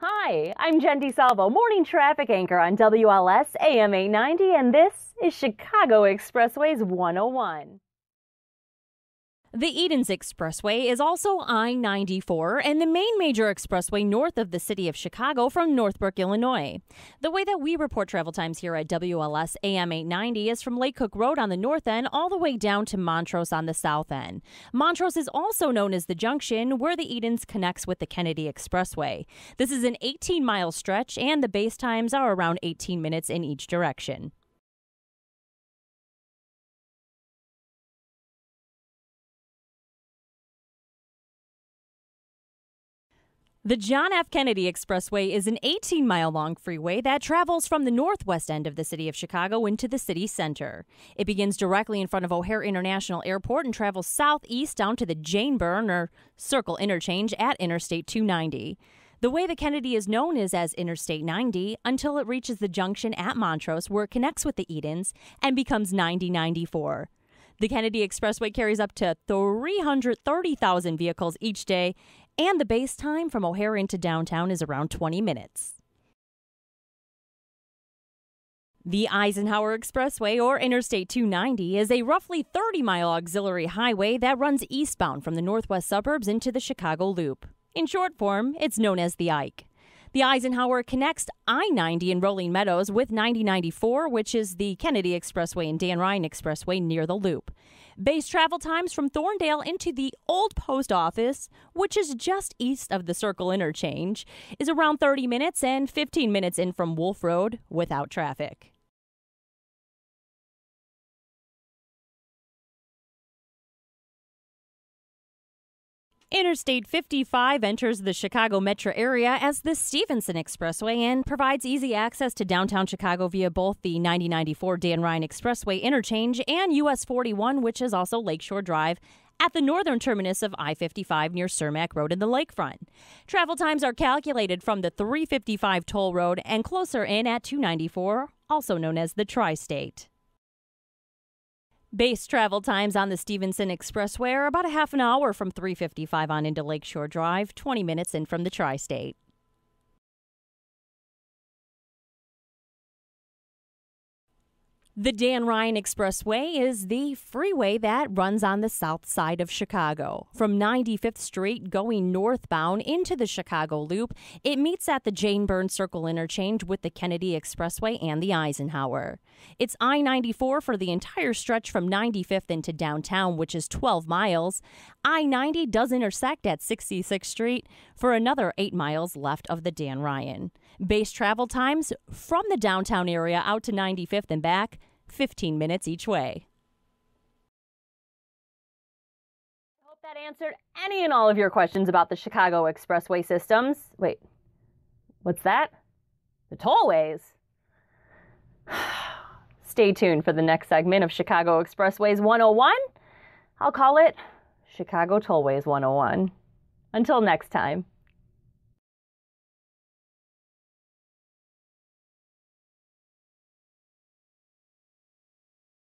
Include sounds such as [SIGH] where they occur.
Hi, I'm Jen DeSalvo, morning traffic anchor on WLS AM 890, and this is Chicago Expressways 101. The Edens Expressway is also I 94 and the main major expressway north of the city of Chicago from Northbrook, Illinois. The way that we report travel times here at WLS AM 890 is from Lake Cook Road on the north end all the way down to Montrose on the south end. Montrose is also known as the junction where the Edens connects with the Kennedy Expressway. This is an 18 mile stretch and the base times are around 18 minutes in each direction. The John F. Kennedy Expressway is an 18 mile long freeway that travels from the northwest end of the city of Chicago into the city center. It begins directly in front of O'Hare International Airport and travels southeast down to the Jane Byrne or Circle Interchange at Interstate 290. The way the Kennedy is known is as Interstate 90 until it reaches the junction at Montrose where it connects with the Edens and becomes 9094. The Kennedy Expressway carries up to 330,000 vehicles each day and the base time from O'Hare into downtown is around 20 minutes. The Eisenhower Expressway, or Interstate 290, is a roughly 30 mile auxiliary highway that runs eastbound from the northwest suburbs into the Chicago Loop. In short form, it's known as the Ike. The Eisenhower connects I 90 in Rolling Meadows with 9094, which is the Kennedy Expressway and Dan Ryan Expressway near the Loop. Base travel times from Thorndale into the old post office, which is just east of the Circle interchange, is around 30 minutes and 15 minutes in from Wolf Road without traffic. Interstate 55 enters the Chicago metro area as the Stevenson Expressway and provides easy access to downtown Chicago via both the 9094 Dan Ryan Expressway interchange and US 41, which is also Lakeshore Drive at the northern terminus of I 55 near Cermak Road in the lakefront. Travel times are calculated from the 355 toll road and closer in at 294, also known as the Tri State. Base travel times on the Stevenson Expressway are about a half an hour from 355 on into Lakeshore Drive, 20 minutes in from the Tri State. The Dan Ryan Expressway is the freeway that runs on the south side of Chicago. From 95th Street going northbound into the Chicago Loop, it meets at the Jane Byrne Circle interchange with the Kennedy Expressway and the Eisenhower. It's I 94 for the entire stretch from 95th into downtown, which is 12 miles. I 90 does intersect at 66th Street for another 8 miles left of the Dan Ryan. Base travel times from the downtown area out to 95th and back 15 minutes each way. I hope that answered any and all of your questions about the Chicago Expressway systems. Wait, what's that? The tollways. [SIGHS] Stay tuned for the next segment of Chicago Expressways 101. I'll call it Chicago Tollways 101. Until next time.